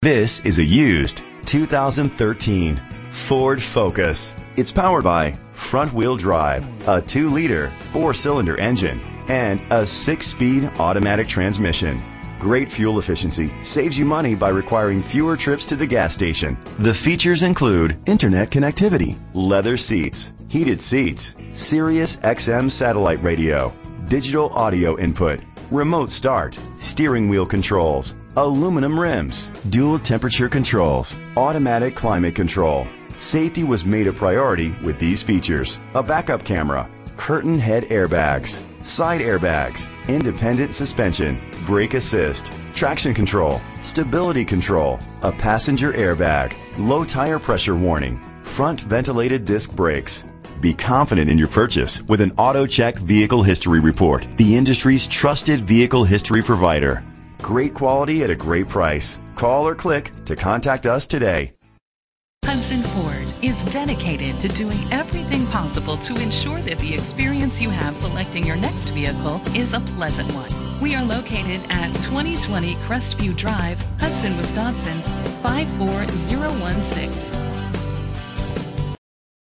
This is a used 2013 Ford Focus. It's powered by front wheel drive, a 2 liter, 4 cylinder engine, and a 6 speed automatic transmission. Great fuel efficiency saves you money by requiring fewer trips to the gas station. The features include internet connectivity, leather seats, heated seats, Sirius XM satellite radio, digital audio input, remote start, steering wheel controls, aluminum rims, dual temperature controls, automatic climate control. Safety was made a priority with these features. A backup camera, curtain head airbags, side airbags, independent suspension, brake assist, traction control, stability control, a passenger airbag, low tire pressure warning, front ventilated disc brakes. Be confident in your purchase with an AutoCheck Vehicle History Report, the industry's trusted vehicle history provider. Great quality at a great price. Call or click to contact us today. Hudson Ford is dedicated to doing everything possible to ensure that the experience you have selecting your next vehicle is a pleasant one. We are located at 2020 Crestview Drive, Hudson, Wisconsin 54016.